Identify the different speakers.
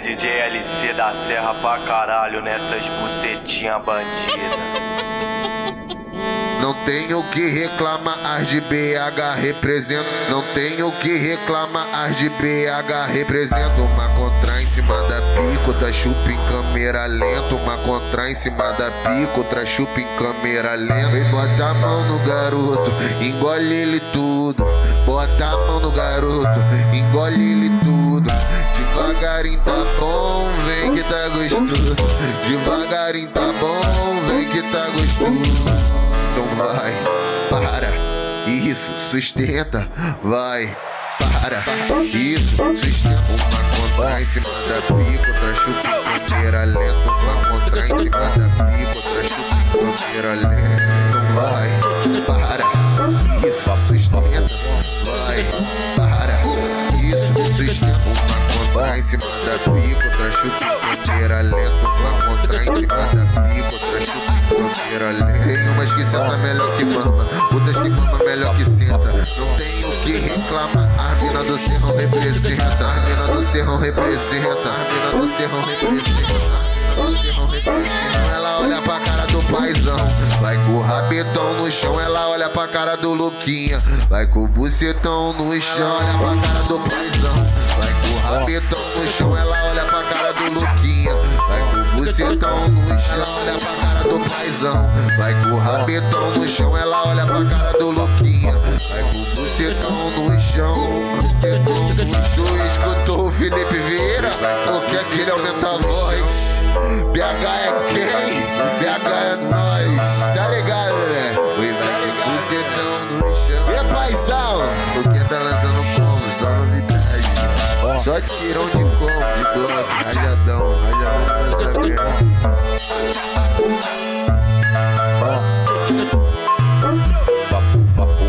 Speaker 1: DJ LC da Serra pra caralho nessas bucetinha bandida.
Speaker 2: Não tenho que reclamar, as de BH represento. Não tenho que reclamar, as de BH represento. Uma contra em cima da pico, outra chupa em câmera lenta. Uma contra em cima da pico, outra chupa em câmera lenta. E bota a mão no garoto, engole ele tudo. Bota a mão no garoto, engole ele tudo. Devagarinho tá bom, vem que tá gostoso. Devagarinho tá bom, vem que tá gostoso. Então vai, para, isso, sustenta, vai, para, isso, sustenta. Uma contra em cima da pica, outra chupa inteira lenta. Uma contra em cima da pica, outra chupa inteira lenta. Então vai, para, isso, sustenta, vai, para, isso, sustenta. Contra em cima da pica, outra chupa inteira lenta. Uma contra em cima da pica, outra chupa inteira lenta. Tem umas que senta melhor que mama, outras que mama melhor que senta. Não tenho que reclamar, a mina do serrão representa. A mina do serrão representa. A mina do serrão representa. Ela olha pra cara do paizão, vai com o rabetão no chão. Ela olha pra cara do Luquinha, vai com o bucetão no chão. Olha pra cara do paizão, vai com o rabetão no chão. Ela olha pra cara do Luquinha, vai com o bucetão no chão. Olha pra cara do paizão, vai com o rabetão no chão. Ela olha pra cara do Luquinha, vai com o bucetão no chão. Tu escutou o Felipe Vieira? Ou quer que ele aumenta a voz? BH é quem? BH é nós, tá ligado, né? Bucetão no chão. E paizão? Só tirão de como, de bloco, rajadão, rajadão nessa merda.
Speaker 3: Papo, papo.